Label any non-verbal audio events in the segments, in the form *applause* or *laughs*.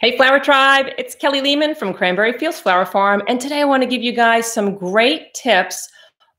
Hey, Flower Tribe, it's Kelly Lehman from Cranbury Fields Flower Farm. And today I want to give you guys some great tips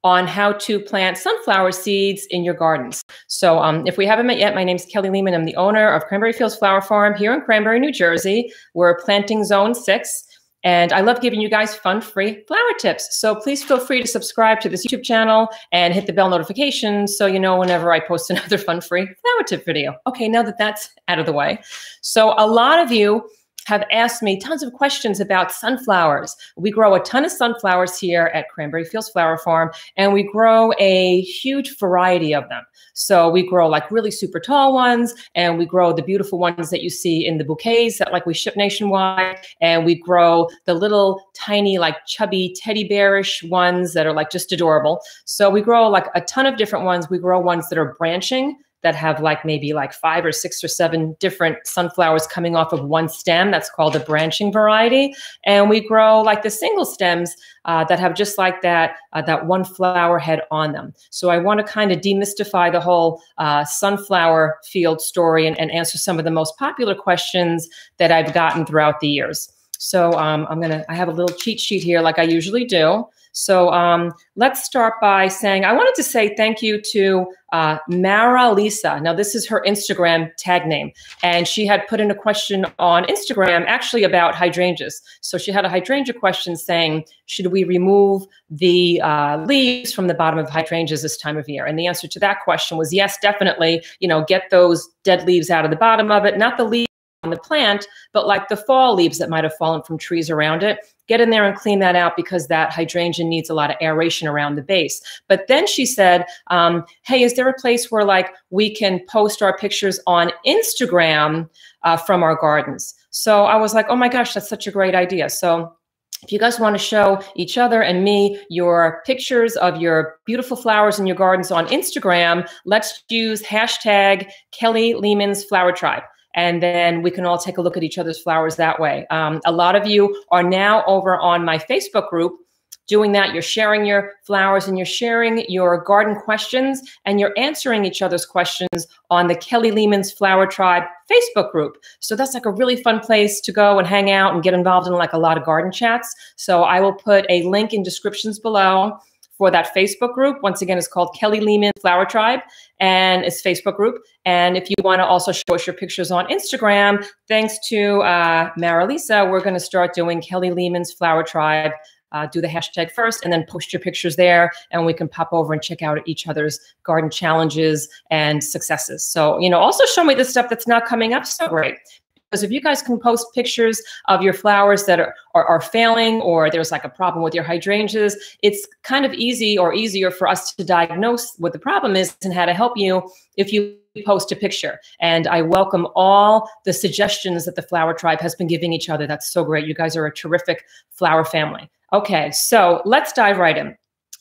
on how to plant sunflower seeds in your gardens. So um, if we haven't met yet, my name is Kelly Lehman. I'm the owner of Cranbury Fields Flower Farm here in Cranbury, New Jersey. We're planting zone six. And I love giving you guys fun, free flower tips. So please feel free to subscribe to this YouTube channel and hit the bell notification so you know whenever I post *laughs* another fun, free flower tip video. Okay, now that that's out of the way. So a lot of you have asked me tons of questions about sunflowers. We grow a ton of sunflowers here at Cranbury Fields Flower Farm, and we grow a huge variety of them. So we grow like really super tall ones, and we grow the beautiful ones that you see in the bouquets that like we ship nationwide, and we grow the little tiny like chubby teddy bearish ones that are like just adorable. So we grow like a ton of different ones. We grow ones that are branching that have like maybe like five or six or seven different sunflowers coming off of one stem. That's called a branching variety. And we grow like the single stems uh, that have just like that uh, that one flower head on them. So I want to kind of demystify the whole uh, sunflower field story and, and, answer some of the most popular questions that I've gotten throughout the years. So um, I'm gonna I have a little cheat sheet here like I usually do. So um, let's start by saying I wanted to say thank you to uh, Mara Lisa. Now, this is her Instagram tag name, and she had put in a question on Instagram actually about hydrangeas. So she had a hydrangea question saying, Should we remove the uh, leaves from the bottom of hydrangeas this time of year? And the answer to that question was yes, definitely. You know, get those dead leaves out of the bottom of it, not the leaves the plant, but like the fall leaves that might have fallen from trees around it, get in there and clean that out because that hydrangea needs a lot of aeration around the base. But then she said, um, hey, is there a place where like we can post our pictures on Instagram uh, from our gardens? So I was like, oh my gosh, that's such a great idea. So if you guys want to show each other and me your pictures of your beautiful flowers in your gardens on Instagram, let's use hashtag Kelly Lehman's Flower Tribe and then we can all take a look at each other's flowers that way. Um, a lot of you are now over on my Facebook group doing that. You're sharing your flowers and you're sharing your garden questions and you're answering each other's questions on the Kelly Lehman's Flower Tribe Facebook group. So that's like a really fun place to go and hang out and get involved in like a lot of garden chats. So I will put a link in descriptions below for that Facebook group. Once again, it's called Kelly Lehman Flower Tribe and it's Facebook group. And if you want to also show us your pictures on Instagram, thanks to uh, Mara Lisa, we're going to start doing Kelly Lehman's Flower Tribe. Uh, do the hashtag first and then post your pictures there and we can pop over and check out each other's garden challenges and successes so you know also show me the stuff that's not coming up so great because if you guys can post pictures of your flowers that are, are, are, failing or there's like a problem with your hydrangeas, it's kind of easy or easier for us to diagnose what the problem is and how to help you if you post a picture. And I welcome all the suggestions that the Flower Tribe has been giving each other. That's so great. You guys are a terrific flower family. Okay, so let's dive right in.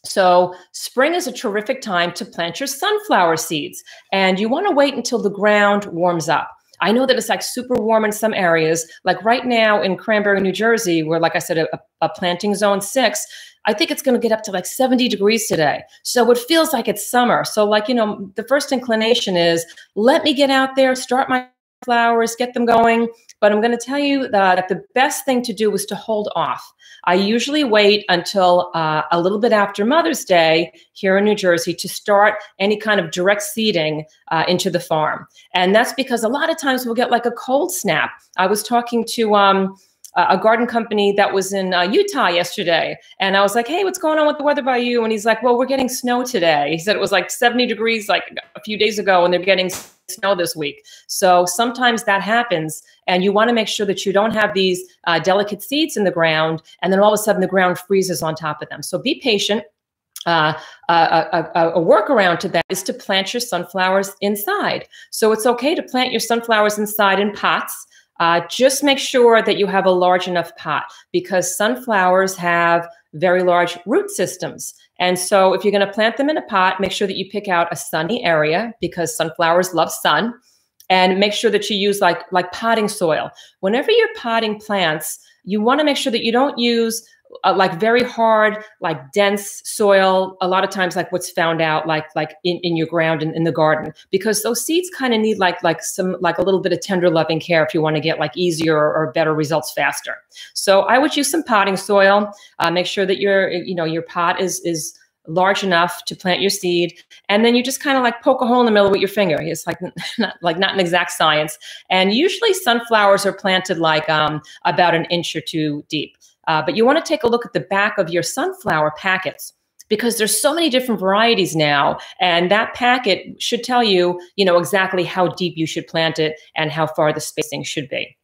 So, spring is a terrific time to plant your sunflower seeds, and you want to wait until the ground warms up. I know that it's like super warm in some areas. Like right now in Cranbury, New Jersey, where, like I said, a, a planting zone six, I think it's going to get up to like 70 degrees today. So it feels like it's summer. So, like, you know, the first inclination is let me get out there, start my flowers, get them going. But I'm going to tell you that the best thing to do is to hold off. I usually wait until uh, a little bit after Mother's Day here in New Jersey to start any kind of direct seeding uh, into the farm. And that's because a lot of times we'll get like a cold snap. I was talking to, um, a garden company that was in uh, Utah yesterday. And I was like, hey, what's going on with the weather by you? And he's like, well, we're getting snow today. He said it was like 70 degrees like a few days ago, and they're getting snow this week. So sometimes that happens. And you want to make sure that you don't have these uh, delicate seeds in the ground, and then all of a sudden the ground freezes on top of them. So be patient. Uh, a, a, a, workaround to that is to plant your sunflowers inside. So it's okay to plant your sunflowers inside in pots. Uh, just make sure that you have a large enough pot because sunflowers have very large root systems. And so if you're going to plant them in a pot, make sure that you pick out a sunny area because sunflowers love sun and make sure that you use like like potting soil. Whenever you're potting plants, you want to make sure that you don't use uh, like very hard, like dense soil. A lot of times, like what's found out, like like in, in your ground in, in the garden, because those seeds kind of need like like some like a little bit of tender loving care if you want to get like easier or better results faster. So I would use some potting soil. Uh, make sure that your you know your pot is is large enough to plant your seed and then you just kind of like poke a hole in the middle with your finger it's like *laughs* not like not an exact science and usually sunflowers are planted like um, about an inch or two deep uh, but you want to take a look at the back of your sunflower packets because there's so many different varieties now and that packet should tell you you know exactly how deep you should plant it and how far the spacing should be.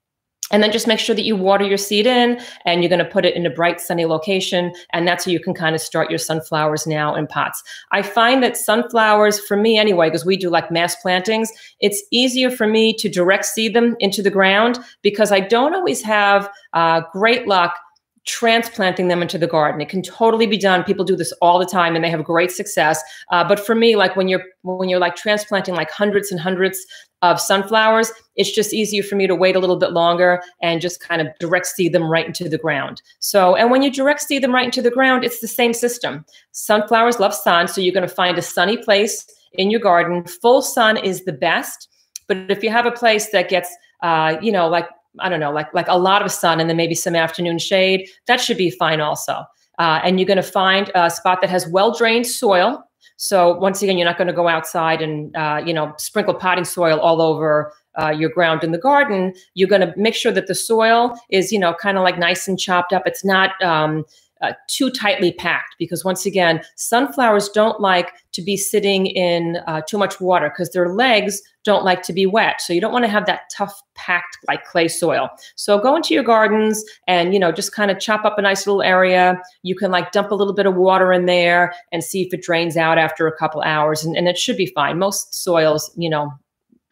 And then just make sure that you water your seed in and you're going to put it in a bright sunny location and that's how you can kind of start your sunflowers now in pots. I find that sunflowers for me anyway because we do like mass plantings it's easier for me to direct seed them into the ground because i don't always have uh, great luck transplanting them into the garden. It can totally be done. People do this all the time and they have great success. Uh, but for me, like when you're when you're like transplanting like hundreds and hundreds of sunflowers, it's just easier for me to wait a little bit longer and just kind of direct seed them right into the ground. So, and when you direct seed them right into the ground, it's the same system. Sunflowers love sun, so you're going to find a sunny place in your garden. Full sun is the best. But if you have a place that gets, uh, you know, like I don't know, like like a lot of sun and then maybe some afternoon shade, that should be fine also. Uh, and you're going to find a spot that has well drained soil. So once again, you're not going to go outside and uh, you know sprinkle potting soil all over uh, your ground in the garden. You're going to make sure that the soil is you know kind of like nice and chopped up. It's not um, uh, too tightly packed because once again sunflowers don't like to be sitting in uh, too much water because their legs don't like to be wet. So you don't want to have that tough packed like clay soil. So go into your gardens and you know just kind of chop up a nice little area. You can like dump a little bit of water in there and see if it drains out after a couple hours and, and it should be fine. Most soils you know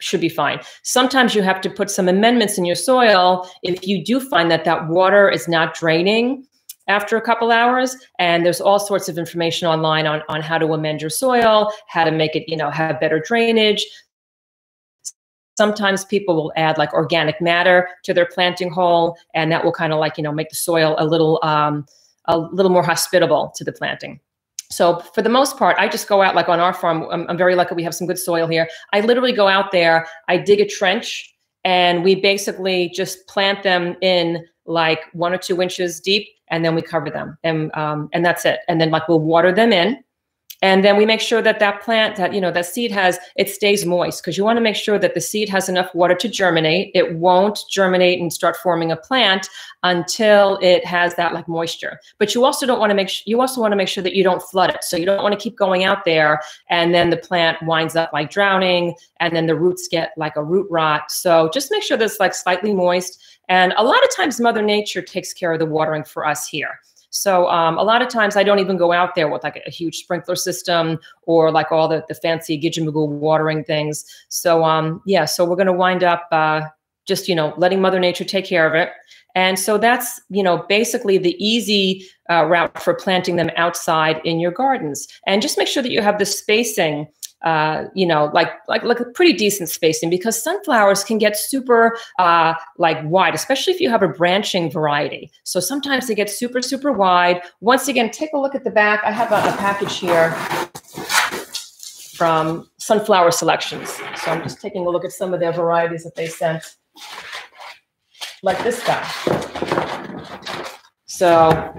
should be fine. Sometimes you have to put some amendments in your soil. If you do find that that water is not draining after a couple hours and there's all sorts of information online on, on how to amend your soil how to make it you know have better drainage. Sometimes people will add like organic matter to their planting hole and that will kind of like you know make the soil a little um, a little more hospitable to the planting. So for the most part i just go out like on our farm I'm, I'm very lucky we have some good soil here. I literally go out there i dig a trench and we basically just plant them in like one or two inches deep and then we cover them. And um, and that's it. And then like we'll water them in. And then we make sure that that plant that you know that seed has it stays moist because you want to make sure that the seed has enough water to germinate. It won't germinate and start forming a plant until it has that like moisture. But you also don't want to make sh- you also want to make sure that you don't flood it. So you don't want to keep going out there and then the plant winds up like drowning and then the roots get like a root rot. So just make sure it's like slightly moist and a lot of times mother nature takes care of the watering for us here so um, a lot of times I don't even go out there with like a, huge sprinkler system or like all the, the fancy Gidgamagool watering things. So um, yeah, so we're going to wind up uh, just, you know, letting Mother Nature take care of it. And so that's, you know, basically the easy uh, route for planting them outside in your gardens. And just make sure that you have the spacing uh, you know, like like like a pretty decent spacing because sunflowers can get super uh, like wide, especially if you have a branching variety. So sometimes they get super super wide. Once again, take a look at the back. I have a, a package here from Sunflower Selections. So I'm just taking a look at some of their varieties that they sent, like this guy. So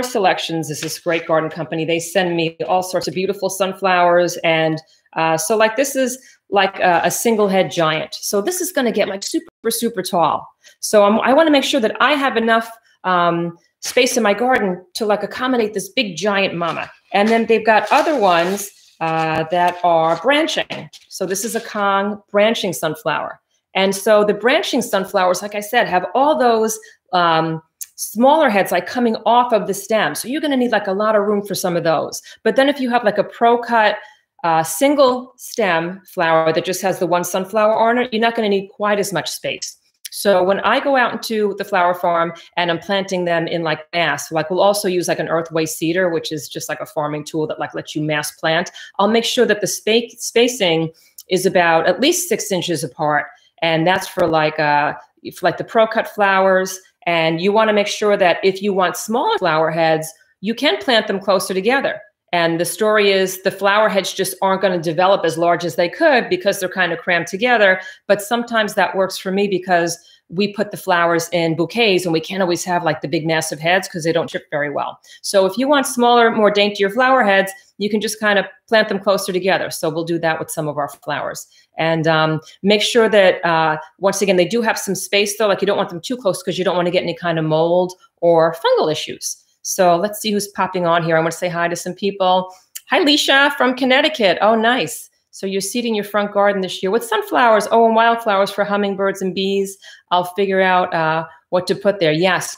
Selections is this great garden company. They send me all sorts of beautiful sunflowers. And uh, so like this is like a, a single head giant. So this is going to get like super, super tall. So I'm, i want to make sure that I have enough um, space in my garden to like accommodate this big giant mama. And then they've got other ones uh, that are branching. So this is a Kong branching sunflower. And so the branching sunflowers, like I said, have all those um, smaller heads like coming off of the stem. So you're going to need like a lot of room for some of those. But then if you have like a pro cut uh, single stem flower that just has the one sunflower on it, you're not going to need quite as much space. So when I go out into the flower farm and I'm planting them in like mass, like we'll also use like an earthway seeder, which is just like a farming tool that like lets you mass plant. I'll make sure that the space spacing is about at least six inches apart. And that's for like, uh, for like the pro cut flowers. And you want to make sure that if you want smaller flower heads, you can plant them closer together. And the story is the flower heads just aren't going to develop as large as they could because they're kind of crammed together. But sometimes that works for me because we put the flowers in bouquets and we can't always have like the big massive heads because they don't ship very well. So if you want smaller, more daintier flower heads, you can just kind of plant them closer together. So we'll do that with some of our flowers. And um, make sure that, uh, once again, they do have some space though, like you don't want them too close because you don't want to get any kind of mold or fungal issues. So let's see who's popping on here. I want to say hi to some people. Hi, Leisha from Connecticut. Oh, nice. So you're seeding your front garden this year with sunflowers, oh, and wildflowers for hummingbirds and bees. I'll figure out uh, what to put there. Yes,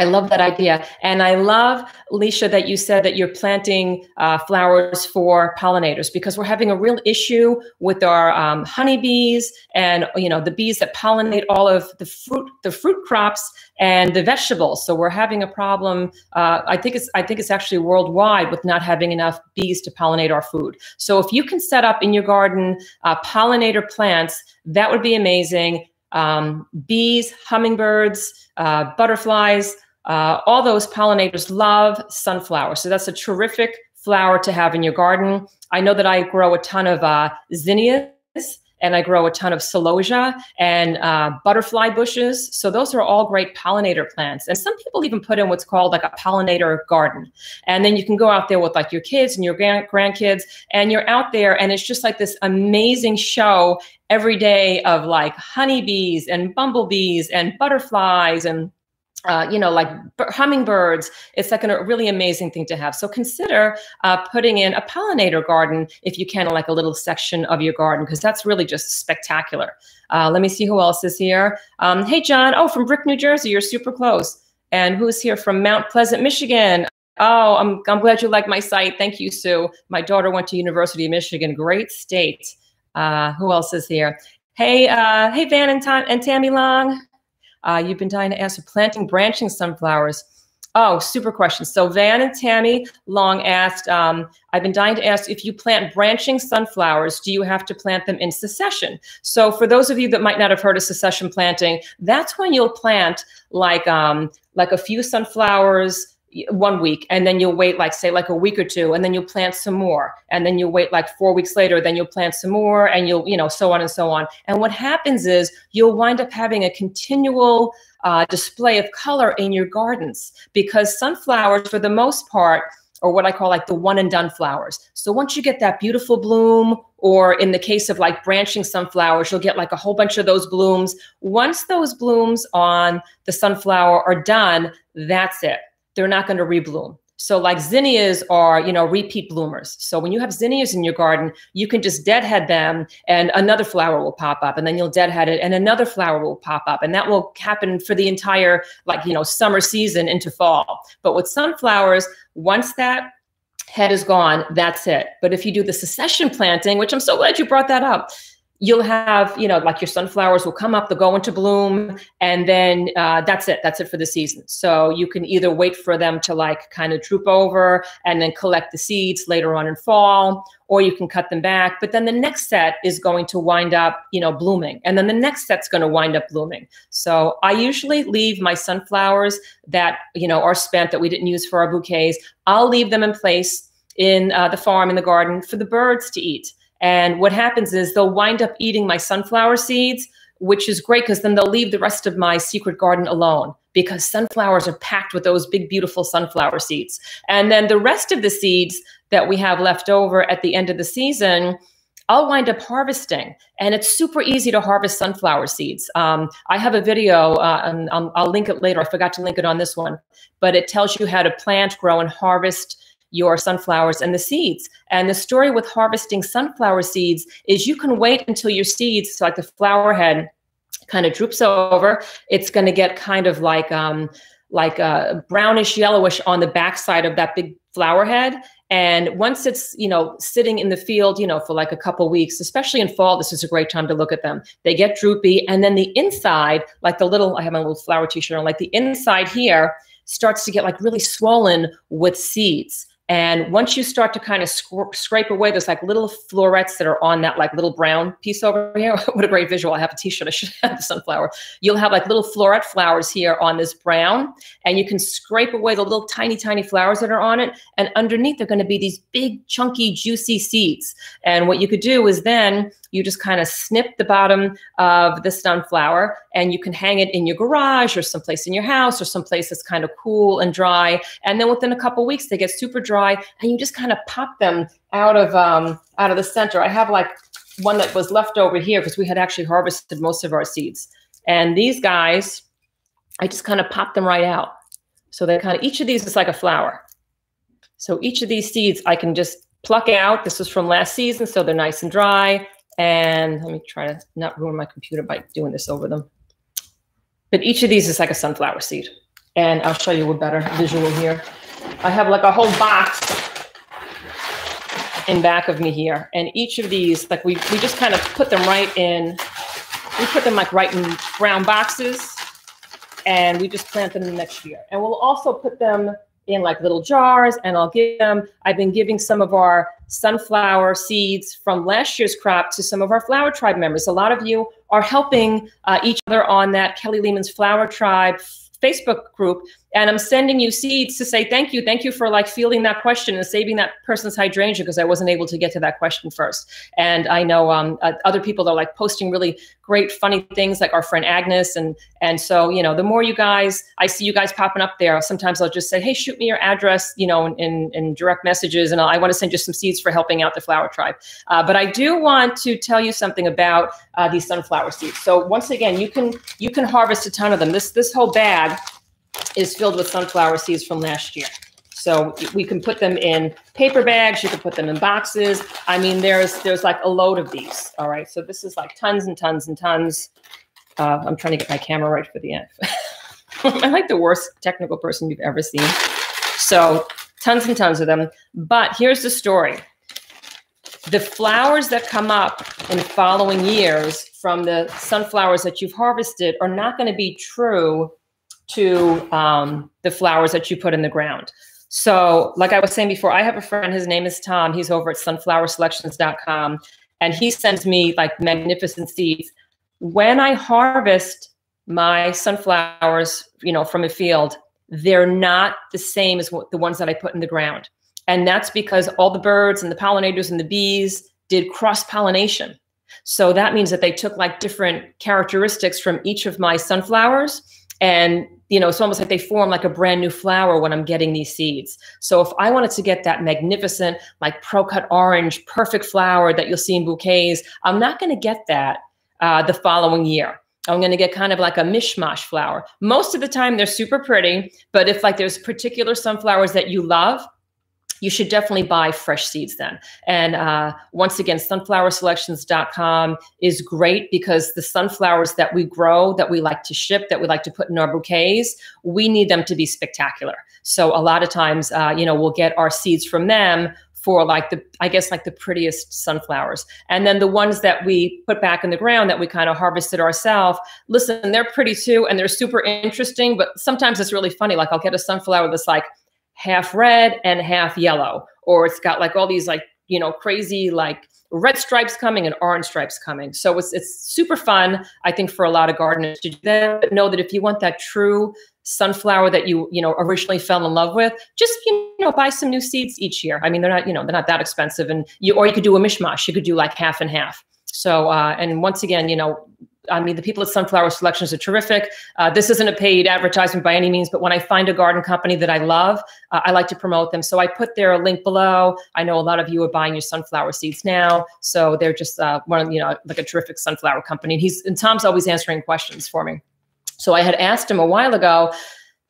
I love that idea. And I love, Leisha, that you said that you're planting uh, flowers for pollinators because we're having a real issue with our um, honeybees and, you know, the bees that pollinate all of the fruit, the fruit crops and the vegetables. So we're having a problem. Uh, I think it's, I think it's actually worldwide with not having enough bees to pollinate our food. So if you can set up in your garden uh, pollinator plants, that would be amazing um, bees, hummingbirds, uh, butterflies, uh, all those pollinators love sunflower. So that's a terrific flower to have in your garden. I know that I grow a ton of uh, zinnias and I grow a ton of celosia and uh, butterfly bushes. So those are all great pollinator plants. And some people even put in what's called like a pollinator garden. And then you can go out there with like your kids and your grand- grandkids, and you're out there, and it's just like this amazing show every day of like honeybees and bumblebees and butterflies and uh, you know, like hummingbirds. It's like a really amazing thing to have. So consider uh, putting in a pollinator garden if you can, like a little section of your garden, because that's really just spectacular. Uh, let me see who else is here. Um, hey, John. Oh, from Brick, New Jersey. You're super close. And who's here from Mount Pleasant, Michigan? Oh, I'm, I'm glad you like my site. Thank you, Sue. My daughter went to University of Michigan. Great state. Uh, who else is here? Hey, uh, hey, Van and, Tom, and Tammy Long. Uh, you've been dying to ask for planting branching sunflowers. Oh, super question. So Van and Tammy Long asked, um, I've been dying to ask if you plant branching sunflowers, do you have to plant them in succession? So for those of you that might not have heard of succession planting, that's when you'll plant like um, like a few sunflowers one week and then you'll wait like say like a week or two and then you'll plant some more and then you'll wait like four weeks later then you'll plant some more and you'll you know so on and so on and what happens is you'll wind up having a continual uh, display of color in your gardens because sunflowers for the most part or what I call like the one and done flowers. So once you get that beautiful bloom, or in the case of like branching sunflowers, you'll get like a whole bunch of those blooms. Once those blooms on the sunflower are done, that's it they're not going to rebloom. So like zinnias are, you know, repeat bloomers. So when you have zinnias in your garden, you can just deadhead them and another flower will pop up and then you'll deadhead it and another flower will pop up and that will happen for the entire like, you know, summer season into fall. But with sunflowers, once that head is gone, that's it. But if you do the succession planting, which I'm so glad you brought that up, you'll have, you know, like your sunflowers will come up, they'll go into bloom, and then uh, that's it. That's it for the season. So you can either wait for them to like kind of droop over and then collect the seeds later on in fall, or you can cut them back. But then the next set is going to wind up, you know, blooming. And then the next set's going to wind up blooming. So I usually leave my sunflowers that, you know, are spent that we didn't use for our bouquets. I'll leave them in place in uh, the farm in the garden for the birds to eat. And what happens is they'll wind up eating my sunflower seeds, which is great because then they'll leave the rest of my secret garden alone because sunflowers are packed with those big, beautiful sunflower seeds. And then the rest of the seeds that we have left over at the end of the season, I'll wind up harvesting. And it's super easy to harvest sunflower seeds. Um, I have a video, uh, and I'll, I'll link it later. I forgot to link it on this one, but it tells you how to plant, grow, and harvest your sunflowers and the seeds. And the story with harvesting sunflower seeds is you can wait until your seeds, so like the flower head kind of droops over, it's going to get kind of like um, like a brownish yellowish on the backside of that big flower head. And once it's, you know, sitting in the field, you know, for like a couple weeks, especially in fall, this is a great time to look at them. They get droopy. And then the inside, like the little, I have my little flower t-shirt on, like the inside here starts to get like really swollen with seeds. And once you start to kind of sc- scrape away, there's like little florets that are on that like little brown piece over here. *laughs* what a great visual. I have a t-shirt. I should *laughs* have sunflower. You'll have like little floret flowers here on this brown and you can scrape away the little tiny, tiny flowers that are on it. And underneath, they're going to be these big, chunky, juicy seeds. And what you could do is then you just kind of snip the bottom of the sunflower and you can hang it in your garage or someplace in your house or someplace that's kind of cool and dry. And then within a couple weeks, they get super dry dry, and you just kind of pop them out of um, out of the center. I have like one that was left over here because we had actually harvested most of our seeds. And these guys, I just kind of pop them right out. So they kind of each of these is like a flower. So each of these seeds I can just pluck out. This is from last season, so they're nice and dry. And let me try to not ruin my computer by doing this over them. But each of these is like a sunflower seed. And I'll show you a better visual here. I have like a whole box in back of me here. And each of these, like we, we just kind of put them right in, we put them like right in brown boxes and we just plant them the next year. And we'll also put them in like little jars and I'll give them, I've been giving some of our sunflower seeds from last year's crop to some of our Flower Tribe members. A lot of you are helping uh, each other on that Kelly Lehman's Flower Tribe Facebook group and I'm sending you seeds to say thank you. Thank you for like fielding that question and saving that person's hydrangea because I wasn't able to get to that question first. And I know um, uh, other people are like posting really great, funny things like our friend Agnes. And and so, you know, the more you guys, I see you guys popping up there, sometimes I'll just say, hey, shoot me your address, you know, in, in direct messages. And I'll, i want to send you some seeds for helping out the flower tribe. Uh, but I do want to tell you something about uh, these sunflower seeds. So once again, you can you can harvest a ton of them. This this whole bag is filled with sunflower seeds from last year. So we can put them in paper bags. You can put them in boxes. I mean, there's there's like a load of these. All right. So this is like tons and tons and tons. Uh, I'm trying to get my camera right for the end. *laughs* I'm like the worst technical person you've ever seen. So tons and tons of them. But here's the story. The flowers that come up in following years from the sunflowers that you've harvested are not going to be true to um, the flowers that you put in the ground. So, like I was saying before, I have a friend, his name is Tom. He's over at sunflowerselections.com, and he sends me like magnificent seeds. When I harvest my sunflowers, you know, from a field, they're not the same as the ones that I put in the ground. And that's because all the birds and the pollinators and the bees did cross pollination. So that means that they took like different characteristics from each of my sunflowers and you know, it's almost like they form like a brand new flower when I'm getting these seeds. So if I wanted to get that magnificent, like pro cut orange, perfect flower that you'll see in bouquets, I'm not going to get that uh, the following year. I'm going to get kind of like a mishmash flower. Most of the time, they're super pretty, but if like there's particular sunflowers that you love, you should definitely buy fresh seeds then. And uh, once again, sunflowerselections.com is great because the sunflowers that we grow, that we like to ship, that we like to put in our bouquets, we need them to be spectacular. So a lot of times, uh, you know, we'll get our seeds from them for like the i guess like the prettiest sunflowers and then the ones that we put back in the ground that we kind of harvested ourselves listen they're pretty too and they're super interesting but sometimes it's really funny like i'll get a sunflower that's like half red and half yellow, or it's got like all these like, you know, crazy like red stripes coming and orange stripes coming. So it's it's super fun, I think, for a lot of gardeners to do that. But know that if you want that true sunflower that you you know originally fell in love with, just you know buy some new seeds each year. I mean, they're not you know they're not that expensive, and you or you could do a mishmash. You could do like half and half. So uh, and once again, you know, I mean, the people at Sunflower Selections are terrific. Uh, this isn't a paid advertisement by any means, but when I find a garden company that I love, uh, I like to promote them. So I put their link below. I know a lot of you are buying your sunflower seeds now, so they're just uh, one, you know, like a terrific sunflower company. And he's and Tom's always answering questions for me. So I had asked him a while ago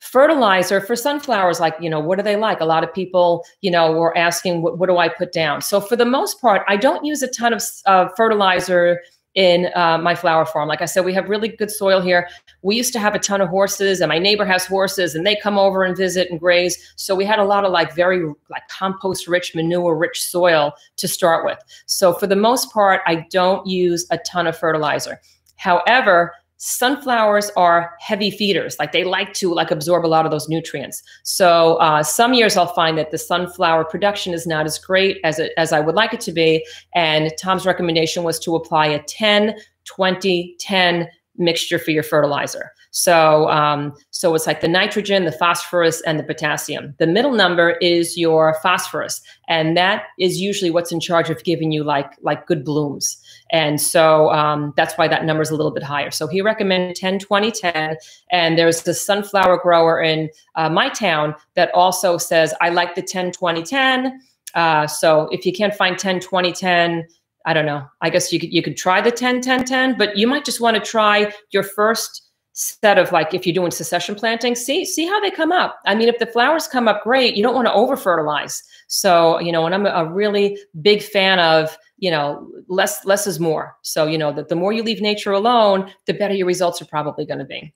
fertilizer for sunflowers like you know what do they like a lot of people you know were asking what, what do i put down so for the most part i don't use a ton of uh, fertilizer in uh, my flower farm. Like I said, we have really good soil here. We used to have a ton of horses, and my neighbor has horses, and they come over and visit and graze. So we had a lot of like very like compost rich, manure rich soil to start with. So for the most part, I don't use a ton of fertilizer. However, sunflowers are heavy feeders. Like they like to like absorb a lot of those nutrients. So uh, some years i'll find that the sunflower production is not as great as it as i would like it to be. And tom's recommendation was to apply a 10 20 10 mixture for your fertilizer. So um, so it's like the nitrogen the phosphorus and the potassium. The middle number is your phosphorus. And that is usually what's in charge of giving you like like good blooms and so um, that's why that number is a little bit higher. So he recommended 10, 20, 10. And there's the sunflower grower in uh, my town that also says, I like the 10, 20, 10. Uh, so if you can't find 10, 20, 10, I don't know. I guess you could, you could try the 10, 10, 10, but you might just want to try your first set of like if you're doing succession planting see see how they come up i mean if the flowers come up great you don't want to over fertilize so you know and i'm a really big fan of you know less less is more so you know that the more you leave nature alone the better your results are probably going to be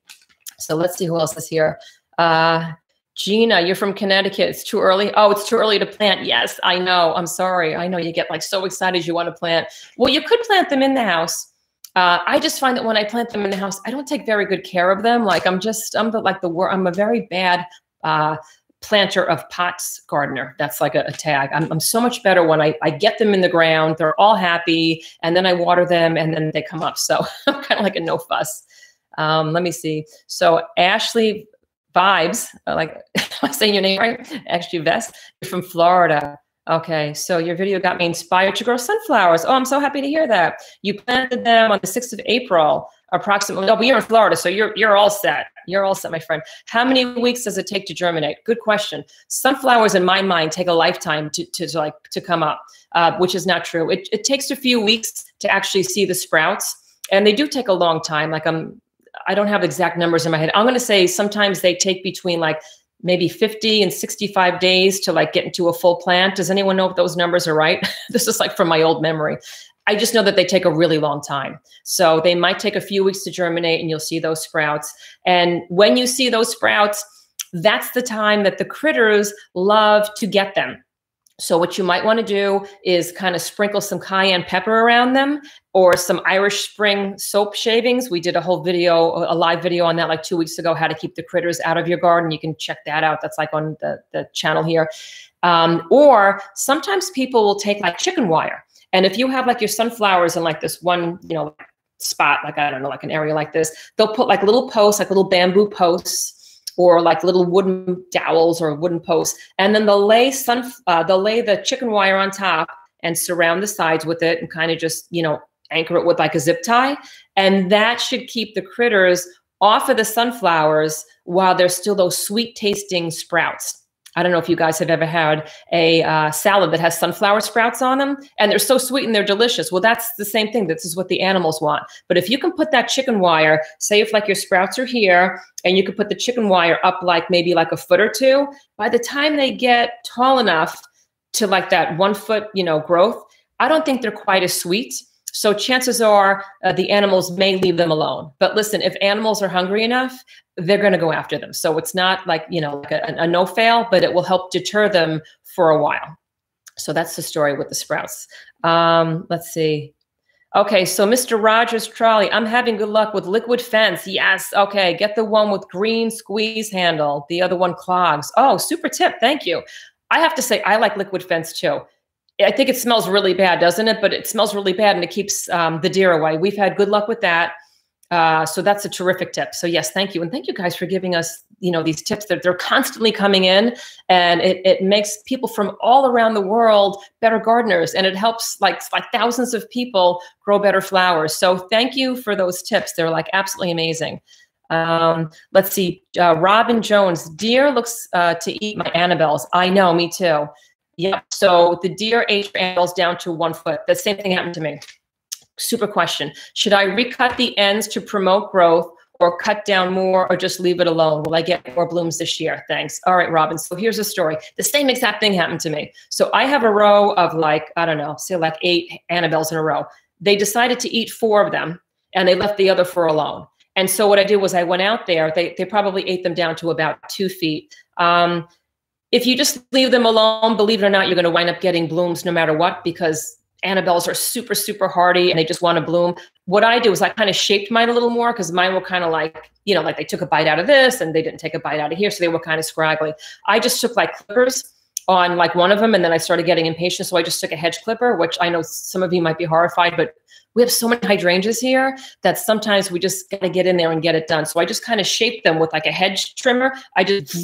so let's see who else is here uh Gina, you're from Connecticut. It's too early. Oh, it's too early to plant. Yes, I know. I'm sorry. I know you get like so excited you want to plant. Well, you could plant them in the house. Uh, I just find that when I plant them in the house, I don't take very good care of them. Like I'm just, I'm the, like the, I'm a very bad uh, planter of pots gardener. That's like a, a tag. I'm, I'm, so much better when I, I get them in the ground. They're all happy, and then I water them, and then they come up. *laughs* So I'm kind of like a no fuss. Um, let me see. So Ashley Vibes, uh, like *laughs* am saying your name right? Ashley Vest, from Florida. Okay, so your video got me inspired to grow sunflowers. Oh, I'm so happy to hear that. You planted them on the 6th of April, approximately. Oh, but you're in Florida, so you're you're all set. You're all set, my friend. How many weeks does it take to germinate? Good question. Sunflowers, in my mind, take a lifetime to, to, to like to come up, uh, which is not true. It, it takes a few weeks to actually see the sprouts, and they do take a long time. Like I'm, I don't have exact numbers in my head. I'm going to say sometimes they take between like maybe 50 and 65 days to like get into a full plant. Does anyone know if those numbers are right? *laughs* this is like from my old memory. I just know that they take a really long time. So they might take a few weeks to germinate and you'll see those sprouts. And when you see those sprouts, that's the time that the critters love to get them. So what you might want to do is kind of sprinkle some cayenne pepper around them or some Irish Spring soap shavings. We did a whole video, a live video on that like two weeks ago, how to keep the critters out of your garden. You can check that out. That's like on the, the channel here. Um, or sometimes people will take like chicken wire. And if you have like your sunflowers in like this one, you know, spot, like I don't know, like an area like this, they'll put like little posts, like little bamboo posts or like little wooden dowels or wooden posts, and then they'll lay sun, uh, they'll lay the chicken wire on top and surround the sides with it, and kind of just you know anchor it with like a zip tie, and that should keep the critters off of the sunflowers while there's still those sweet tasting sprouts. I don't know if you guys have ever had a uh, salad that has sunflower sprouts on them and they're so sweet and they're delicious. Well, that's the same thing. This is what the animals want. But if you can put that chicken wire, say if like your sprouts are here and you could put the chicken wire up like maybe like a foot or two, by the time they get tall enough to like that one foot, you know, growth, I don't think they're quite as sweet. So chances are uh, the animals may leave them alone. But listen, if animals are hungry enough, they're going to go after them. So it's not like, you know, like a, a no fail, but it will help deter them for a while. So that's the story with the sprouts. Um, let's see. Okay, so Mr. Rogers Trolley, I'm having good luck with liquid fence. Yes. Okay, get the one with green squeeze handle. The other one clogs. Oh, super tip. Thank you. I have to say, I like liquid fence too. I think it smells really bad, doesn't it? But it smells really bad and it keeps um, the deer away. We've had good luck with that. Uh, so that's a terrific tip. So yes, thank you. And thank you guys for giving us, you know, these tips that they're constantly coming in and it, it makes people from all around the world better gardeners and it helps like, like thousands of people grow better flowers. So thank you for those tips. They're like absolutely amazing. Um, let's see, uh, Robin Jones, deer looks uh, to eat my Annabelles. I know, me too. Yep. So the deer age animals down to one foot. The same thing happened to me. Super question. Should I recut the ends to promote growth or cut down more or just leave it alone? Will I get more blooms this year? Thanks. All right, Robin. So here's a story. The same exact thing happened to me. So I have a row of like, I don't know, say like eight Annabelles in a row. They decided to eat four of them and they left the other four alone. And so what I did was I went out there, they, they probably ate them down to about two feet. Um, if you just leave them alone, believe it or not, you're going to wind up getting blooms no matter what because Annabelles are super, super hardy and they just want to bloom. What I do is I kind of shaped mine a little more because mine were kind of like, you know, like they took a bite out of this and they didn't take a bite out of here. So they were kind of scraggly. I just took like clippers on like one of them and then I started getting impatient. So I just took a hedge clipper, which I know some of you might be horrified, but we have so many hydrangeas here that sometimes we just gotta get in there and get it done. So I just kind of shaped them with like a hedge trimmer. I just,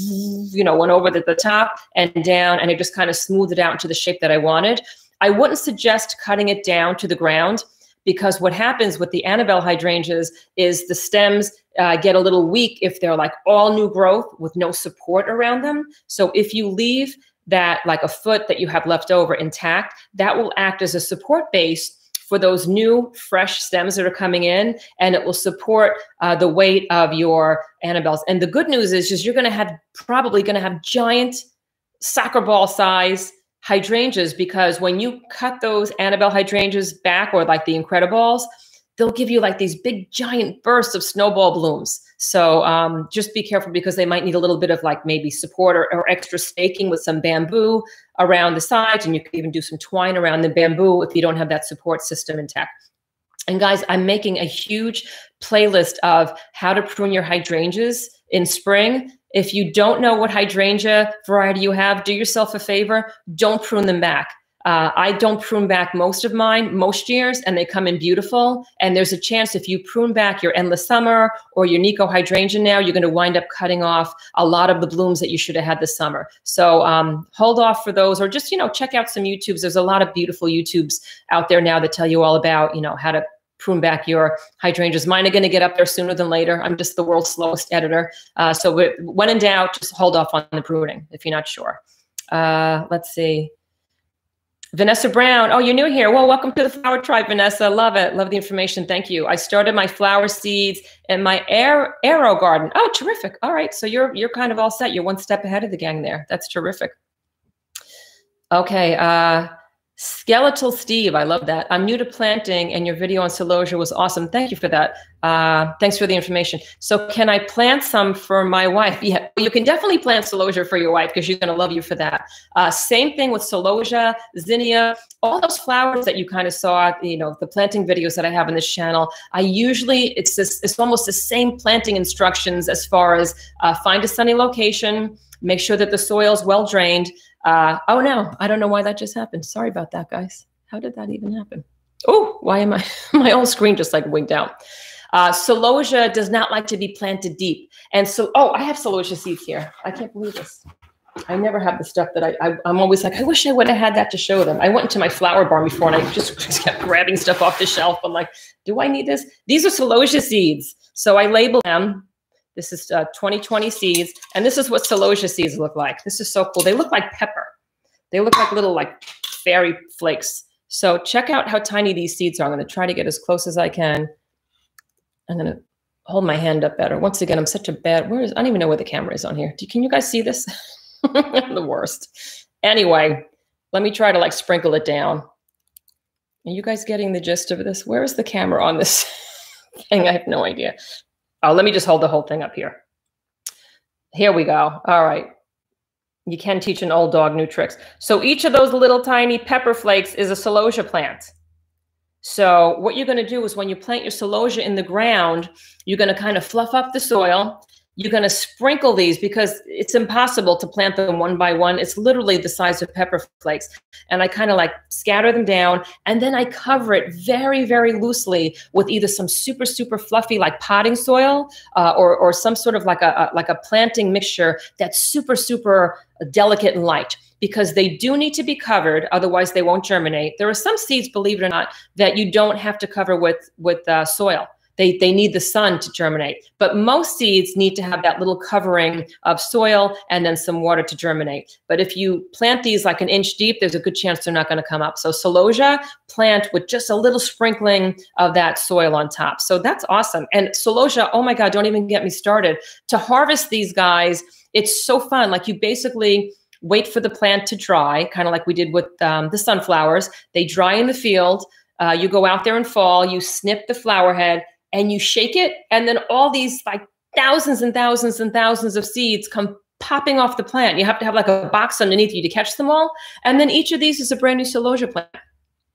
you know, went over the, the top and down and I just kind of smoothed it out into the shape that I wanted. I wouldn't suggest cutting it down to the ground because what happens with the Annabelle hydrangeas is the stems uh, get a little weak if they're like all new growth with no support around them. So if you leave that like a foot that you have left over intact, that will act as a support base for those new fresh stems that are coming in and it will support uh, the weight of your annabelles and the good news is just you're going to have probably going to have giant soccer ball size hydrangeas because when you cut those annabelle hydrangeas back or like the incredibles they'll give you like these big giant bursts of snowball blooms. So um, just be careful because they might need a little bit of like maybe support or, or, extra staking with some bamboo around the sides. And you can even do some twine around the bamboo if you don't have that support system intact. And guys, I'm making a huge playlist of how to prune your hydrangeas in spring. If you don't know what hydrangea variety you have, do yourself a favor, don't prune them back uh, I don't prune back most of mine most years, and they come in beautiful. And there's a chance if you prune back your endless summer or your Nikko hydrangea now, you're going to wind up cutting off a lot of the blooms that you should have had this summer. So um, hold off for those, or just you know check out some YouTubes. There's a lot of beautiful YouTubes out there now that tell you all about you know how to prune back your hydrangeas. Mine are going to get up there sooner than later. I'm just the world's slowest editor. Uh, so when in doubt, just hold off on the pruning if you're not sure. Uh, let's see. Vanessa Brown. Oh, you're new here. Well, welcome to the Flower Tribe, Vanessa. Love it. Love the information. Thank you. I started my flower seeds in my air arrow garden. Oh, terrific. All right. So you're you're kind of all set. You're one step ahead of the gang there. That's terrific. Okay. Uh, Skeletal Steve, I love that. I'm new to planting, and your video on celosia was awesome. Thank you for that. Uh, thanks for the information. So, can I plant some for my wife? Yeah, you can definitely plant celosia for your wife because she's going to love you for that. Uh, same thing with celosia, zinnia, all those flowers that you kind of saw. You know, the planting videos that I have on this channel. I usually it's this, it's almost the same planting instructions as far as uh, find a sunny location, make sure that the soil is well drained. Uh, oh no, I don't know why that just happened. Sorry about that, guys. How did that even happen? Oh, why am I, *laughs* my whole screen just like winked out. Uh, does not like to be planted deep. And so, oh, I have celosia seeds here. I can't believe this. I never have the stuff that I, I am always like, I wish I would have had that to show them. I went into my flower barn before and I just, *laughs* just kept grabbing stuff off the shelf. I'm like, do I need this? These are celosia seeds. So I label them this is uh, 2020 seeds. And this is what celosia seeds look like. This is so cool. They look like pepper. They look like little like fairy flakes. So check out how tiny these seeds are. I'm going to try to get as close as I can. I'm going to hold my hand up better. Once again, I'm such a bad, where is, I don't even know where the camera is on here. Do, can you guys see this? *laughs* the worst. Anyway, let me try to like sprinkle it down. Are you guys getting the gist of this? Where is the camera on this *laughs* thing? I have no idea. Oh, let me just hold the whole thing up here. Here we go. All right. You can teach an old dog new tricks. So each of those little tiny pepper flakes is a celosia plant. So what you're going to do is when you plant your celosia in the ground, you're going to kind of fluff up the soil you're going to sprinkle these because it's impossible to plant them one by one. It's literally the size of pepper flakes. And I kind of like scatter them down and then I cover it very, very loosely with either some super, super fluffy like potting soil uh, or, or some sort of like a, a like a planting mixture that's super, super delicate and light because they do need to be covered otherwise they won't germinate there are some seeds believe it or not that you don't have to cover with with uh, soil they, they need the sun to germinate. But most seeds need to have that little covering of soil and then some water to germinate. But if you plant these like an inch deep, there's a good chance they're not going to come up. So celosia, plant with just a little sprinkling of that soil on top. So that's awesome. And celosia, oh my God, don't even get me started. To harvest these guys, it's so fun. Like you basically wait for the plant to dry, kind of like we did with um, the sunflowers. They dry in the field. Uh, you go out there in fall, you snip the flower head, and you shake it, and then all these like thousands and thousands and thousands of seeds come popping off the plant. You have to have like a box underneath you to catch them all. And then each of these is a brand new celosia plant.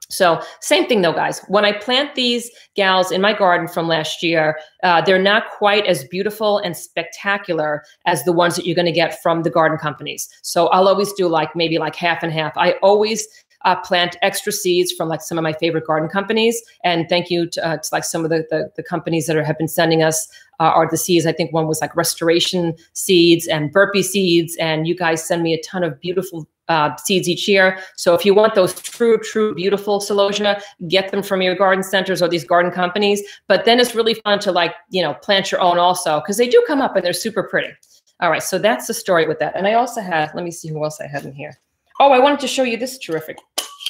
So same thing though, guys. When I plant these gals in my garden from last year, uh, they're not quite as beautiful and spectacular as the ones that you're going to get from the garden companies. So I'll always do like maybe like half and half. I always uh, plant extra seeds from like some of my favorite garden companies. And thank you to, uh, to like some of the, the, the companies that are, have been sending us uh, are the seeds. I think one was like restoration seeds and burpee seeds. And you guys send me a ton of beautiful uh, seeds each year. So if you want those true, true, beautiful celosia, get them from your garden centers or these garden companies. But then it's really fun to like, you know, plant your own also because they do come up and they're super pretty. All right, so that's the story with that. And I also have, let me see who else I have in here. Oh, I wanted to show you this terrific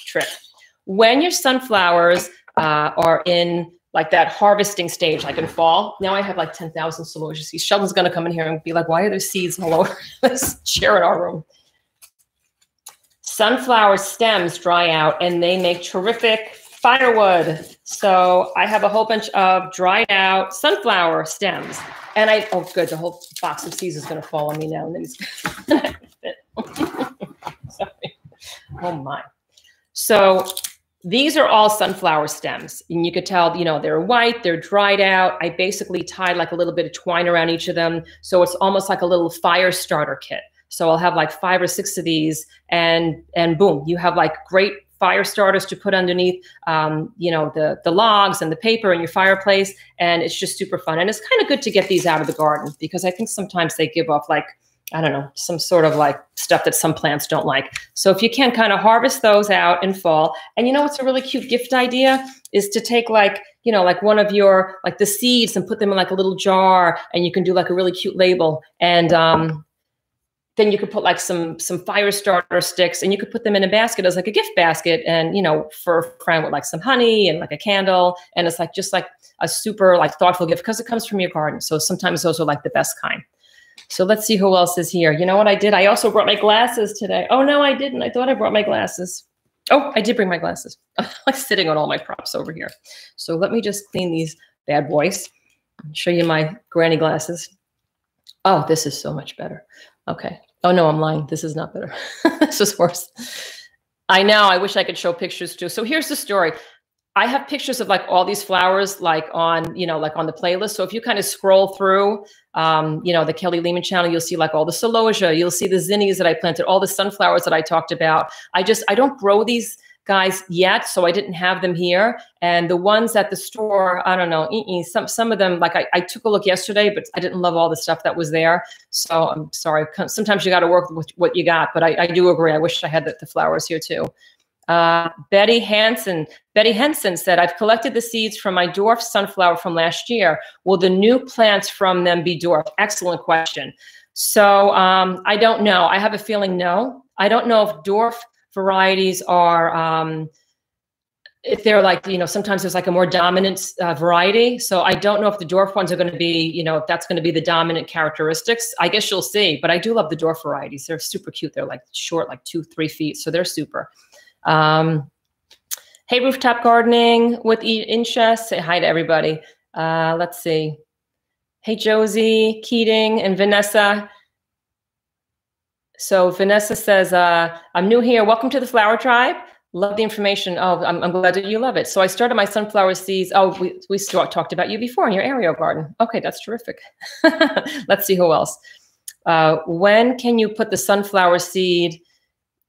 trick. When your sunflowers uh, are in like that harvesting stage, like in fall. Now I have like 10,000 celosia seeds. Sheldon's going to come in here and be like, why are there seeds all *laughs* over this chair in our room? Sunflower stems dry out and they make terrific firewood. So I have a whole bunch of dried out sunflower stems. And I, oh, good, the whole box of seeds is going to fall on me now. And then it's. Oh, my. So these are all sunflower stems. And you could tell, you know, they're white, they're dried out. I basically tied like a little bit of twine around each of them. So it's almost like a little fire starter kit. So I'll have like five or six of these and and boom, you have like great fire starters to put underneath um, you know the the logs and the paper in your fireplace and it's just super fun and it's kind of good to get these out of the garden because i think sometimes they give off like I don't know, some sort of like stuff that some plants don't like. So if you can kind of harvest those out in fall, and you know what's a really cute gift idea is to take like, you know, like one of your like the seeds and put them in like a little jar and you can do like a really cute label. And um then you could put like some some fire starter sticks and you could put them in a basket as like a gift basket and you know for a friend with like some honey and like a candle and it's like just like a super like thoughtful gift because it comes from your garden so sometimes those are like the best kind so let's see who else is here. You know what I did? I also brought my glasses today. Oh, no, I didn't. I thought I brought my glasses. Oh, I did bring my glasses. *laughs* I'm sitting on all my props over here. So let me just clean these bad boys. Show you my granny glasses. Oh, this is so much better. Okay. Oh, no, I'm lying. This is not better. *laughs* this is worse. I know. I wish I could show pictures too. So here's the story. I have pictures of like all these flowers, like on, you know, like on the playlist. So if you kind of scroll through, um, you know, the Kelly Lehman channel, you'll see like all the celosia, you'll see the zinnias that I planted, all the sunflowers that I talked about. I just, I don't grow these guys yet, so I didn't have them here. And the ones at the store, I don't know, some some of them, like I, I took a look yesterday, but I didn't love all the stuff that was there. So I'm sorry. Sometimes you got to work with what you got, but I, I do agree. I wish I had the, the flowers here too. Uh, Betty Hansen. Betty Henson said, I've collected the seeds from my dwarf sunflower from last year. Will the new plants from them be dwarf? Excellent question. So um, I don't know. I have a feeling no. I don't know if dwarf varieties are, um, if they're like, you know, sometimes there's like a more dominant uh, variety. So I don't know if the dwarf ones are going to be, you know, if that's going to be the dominant characteristics. I guess you'll see. But I do love the dwarf varieties. They're super cute. They're like short, like two, three feet. So they're super. Um, hey, rooftop gardening with Incha. Say hi to everybody. Uh, let's see. Hey, Josie, Keating, and Vanessa. So Vanessa says, uh, I'm new here. Welcome to the Flower Tribe. Love the information. Oh, I'm, I'm, glad that you love it. So I started my sunflower seeds. Oh, we, we talked about you before in your AeroGarden. Okay, that's terrific. *laughs* Let's see who else. Uh, when can you put the sunflower seed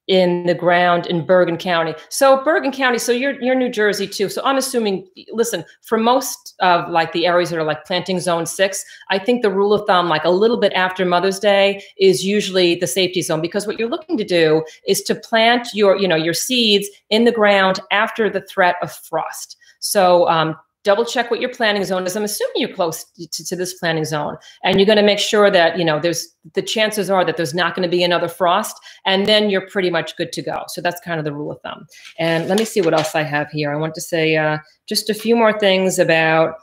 in the ground in Bergen County. So Bergen County, so you're you're New Jersey too. So I'm assuming, listen, for most of like the areas that are like planting zone six, I think the rule of thumb, like a little bit after Mother's Day, is usually the safety zone because what you're looking to do is to plant your, you know, your seeds in the ground after the threat of frost. So um, double check what your planting zone is. I'm assuming you're close to, to this planting zone and you're going to make sure that, you know, there's the chances are that there's not going to be another frost and then you're pretty much good to go. So that's kind of the rule of thumb. And let me see what else I have here. I want to say uh, just a few more things about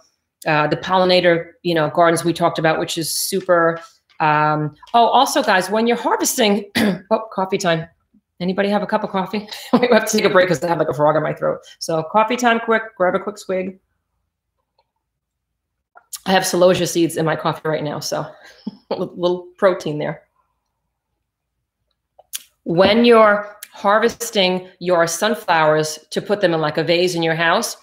uh, the pollinator, you know, gardens we talked about, which is super. Um, oh, also guys, when you're harvesting, *clears throat* oh, coffee time. Anybody have a cup of coffee? *laughs* we have to take a break because I have like a frog in my throat. So coffee time, quick, grab a quick swig. I have celosia seeds in my coffee right now, so *laughs* a little protein there. When you're harvesting your sunflowers to put them in like a vase in your house,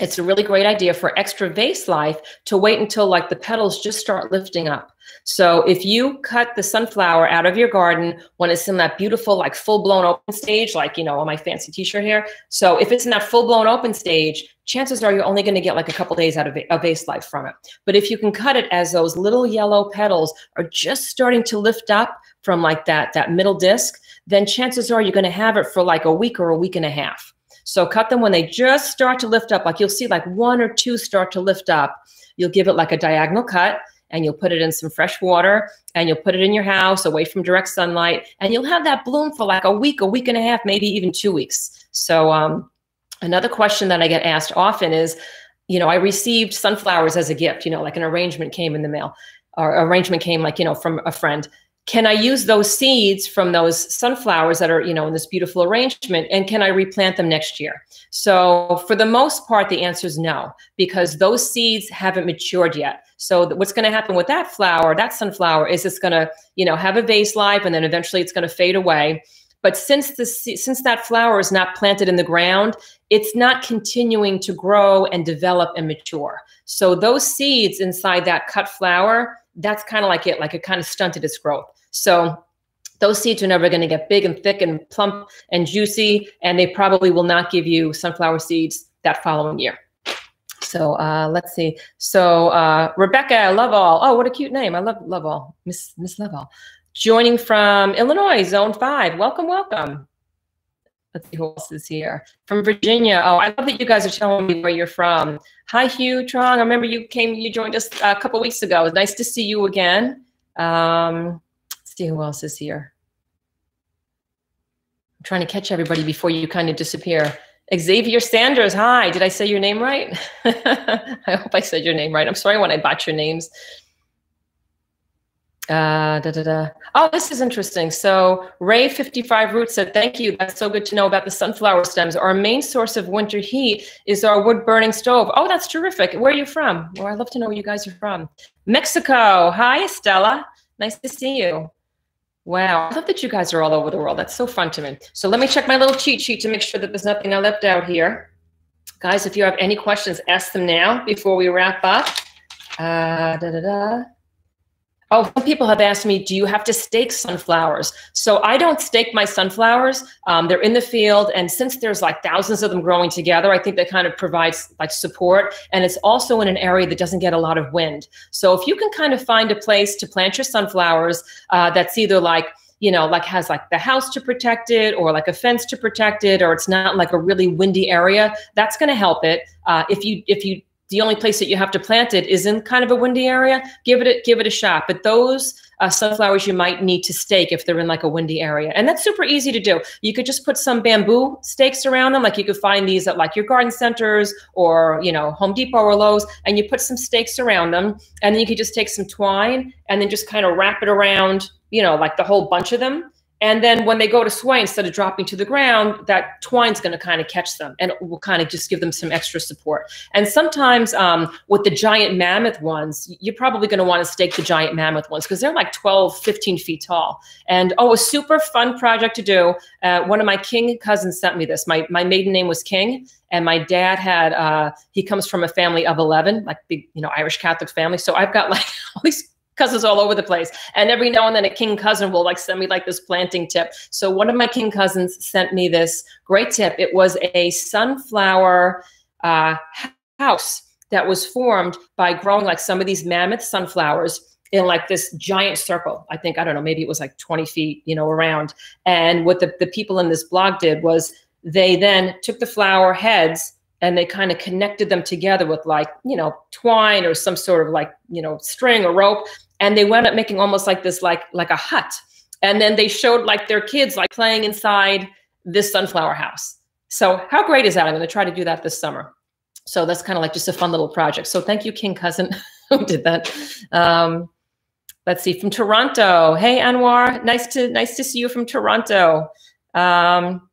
it's a really great idea for extra vase life to wait until like the petals just start lifting up. So if you cut the sunflower out of your garden when it's in that beautiful, like full blown open stage, like, you know, on my fancy t-shirt here. So if it's in that full blown open stage, chances are you're only going to get like a couple days out of a vase life from it. But if you can cut it as those little yellow petals are just starting to lift up from like that, that middle disc, then chances are you're going to have it for like a week or a week and a half. So cut them when they just start to lift up, like you'll see like one or two start to lift up. You'll give it like a diagonal cut and you'll put it in some fresh water and you'll put it in your house away from direct sunlight and you'll have that bloom for like a week, a week and a half, maybe even two weeks. So um, another question that I get asked often is, you know, I received sunflowers as a gift, you know, like an arrangement came in the mail or arrangement came like, you know, from a friend can I use those seeds from those sunflowers that are, you know, in this beautiful arrangement and can I replant them next year? So for the most part, the answer is no, because those seeds haven't matured yet. So what's going to happen with that flower, that sunflower, is it's going to, you know, have a vase life and then eventually it's going to fade away. But since the since that flower is not planted in the ground, it's not continuing to grow and develop and mature. So those seeds inside that cut flower, that's kind of like it, like it kind of stunted its growth. So those seeds are never going to get big and thick and plump and juicy, and they probably will not give you sunflower seeds that following year. So uh, let's see. So uh, Rebecca Lovell. Oh, what a cute name. I love Lovell. Miss Miss Lovell. Joining from Illinois, Zone 5. Welcome, welcome. Let's see who else is here. From Virginia. Oh, I love that you guys are telling me where you're from. Hi, Hugh Trong. I remember you came, you joined us a couple weeks ago. Nice to see you again. Um, see who else is here. I'm trying to catch everybody before you kind of disappear. Xavier Sanders, hi. Did I say your name right? *laughs* I hope I said your name right. I'm sorry when I botch your names. Uh, da, da, da. Oh, this is interesting. So Ray55 Root said, thank you. That's so good to know about the sunflower stems. Our main source of winter heat is our wood burning stove. Oh, that's terrific. Where are you from? Well, I'd love to know where you guys are from. Mexico. Hi, Estella. Nice to see you. Wow. I love that you guys are all over the world. That's so fun to me. So let me check my little cheat sheet to make sure that there's nothing I left out here. Guys, if you have any questions, ask them now before we wrap up. Uh, da, da, da. Oh, some people have asked me, do you have to stake sunflowers? So I don't stake my sunflowers. Um, they're in the field. And since there's like thousands of them growing together, I think that kind of provides like support. And it's also in an area that doesn't get a lot of wind. So if you can kind of find a place to plant your sunflowers uh, that's either like, you know, like has like the house to protect it or like a fence to protect it, or it's not like a really windy area, that's going to help it. Uh, if you, if you, the only place that you have to plant it is in kind of a windy area, give it a, give it a shot. But those uh, sunflowers you might need to stake if they're in like a windy area, and that's super easy to do. You could just put some bamboo stakes around them, like you could find these at like your garden centers or you know Home Depot or Lowe's, and you put some stakes around them, and then you could just take some twine and then just kind of wrap it around, you know, like the whole bunch of them, and then when they go to sway, instead of dropping to the ground, that twine's going to kind of catch them and will kind of just give them some extra support. And sometimes um, with the giant mammoth ones, you're probably going to want to stake the giant mammoth ones because they're like 12, 15 feet tall. And oh, a super fun project to do. Uh, one of my King cousins sent me this. My, my maiden name was King. And my dad had, uh, he comes from a family of 11, like big, you know, Irish Catholic family. So I've got like *laughs* all these cousins all over the place. And every now and then a king cousin will like send me like this planting tip. So one of my king cousins sent me this great tip. It was a sunflower uh, house that was formed by growing like some of these mammoth sunflowers in like this giant circle. I think, I don't know, maybe it was like 20 feet, you know, around. And what the, the people in this blog did was they then took the flower heads and they kind of connected them together with like you know twine or some sort of like you know string or rope and they wound up making almost like this like like a hut. And then they showed like their kids like playing inside this sunflower house. So how great is that? I'm going to try to do that this summer. So that's kind of like just a fun little project. So thank you king cousin *laughs* who did that. Um, let's see from toronto. Hey anwar. Nice to nice to see you from toronto. Um,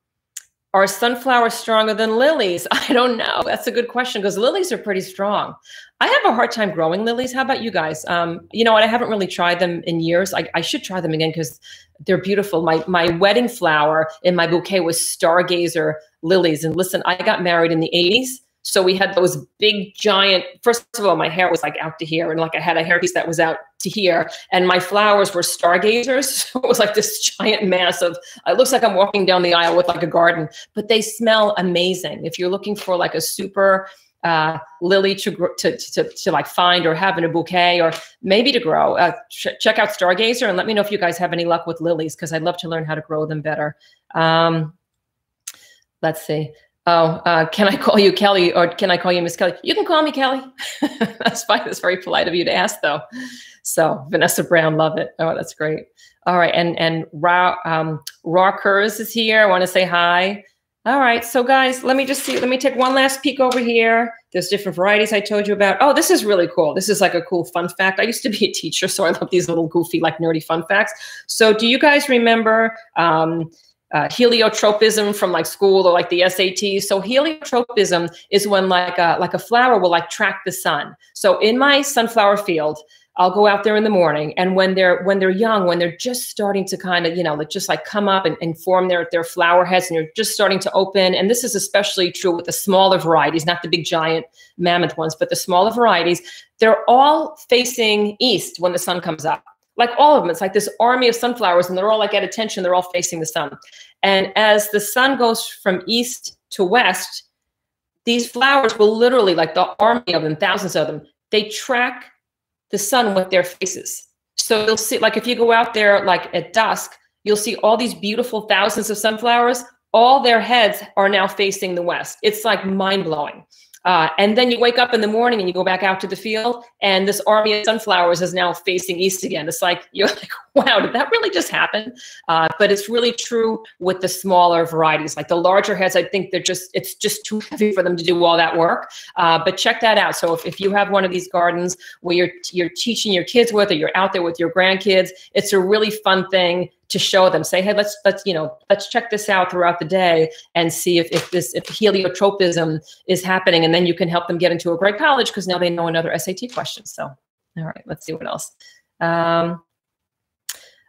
are sunflowers stronger than lilies? *laughs* I don't know. That's a good question because lilies are pretty strong. I have a hard time growing lilies. How about you guys? Um, you know what? I haven't really tried them in years. I, I should try them again because they're beautiful. My my wedding flower in my bouquet was stargazer lilies. And listen, I got married in the 80s. So we had those big giant, first of all, my hair was like out to here and like I had a hairpiece that was out to here and my flowers were stargazers. *laughs* So it was like this giant mass of, it looks like I'm walking down the aisle with like a garden, but they smell amazing. If you're looking for like a super uh, lily to, to, to, to like find or have in a bouquet or maybe to grow, uh, ch check out Stargazer and let me know if you guys have any luck with lilies because I'd love to learn how to grow them better. Um, let's see. Oh, uh, can I call you Kelly or can I call you Miss Kelly? You can call me Kelly. *laughs* that's fine. That's very polite of you to ask, though. So Vanessa Brown, love it. Oh, that's great. All right, and and Ra um, Raw Kurz is here. I want to say hi. All right, so guys, let me just see. Let me take one last peek over here. There's different varieties I told you about. Oh, this is really cool. This is like a cool fun fact. I used to be a teacher, so I love these little goofy, like nerdy fun facts. So, do you guys remember? Um, uh, heliotropism from like school or like the SATs. So heliotropism is when like a, like a flower will like track the sun. So in my sunflower field, I'll go out there in the morning and when they're when they're young, when they're just starting to kind of, you know, like just like come up and, and form their their flower heads and they're just starting to open. And this is especially true with the smaller varieties, not the big giant mammoth ones, but the smaller varieties, they're all facing east when the sun comes up like all of them. It's like this army of sunflowers, and they're all like at attention. They're all facing the sun. And as the sun goes from east to west, these flowers will literally, like the army of them, thousands of them, they track the sun with their faces. So you'll see, like if you go out there like at dusk, you'll see all these beautiful thousands of sunflowers. All their heads are now facing the west. It's like mind blowing. Uh, and then you wake up in the morning and you go back out to the field, and this army of sunflowers is now facing east again. It's like *laughs* you're like, wow, did that really just happen? Uh, but it's really true with the smaller varieties. Like the larger heads, I think they're just it's just too heavy for them to do all that work. Uh, but check that out. So if, if you have one of these gardens where you're you're teaching your kids with, or you're out there with your grandkids, it's a really fun thing to show them say hey let's let's you know let's check this out throughout the day and see if, if this if heliotropism is happening and then you can help them get into a great college because now they know another sat question. So all right let's see what else. Um,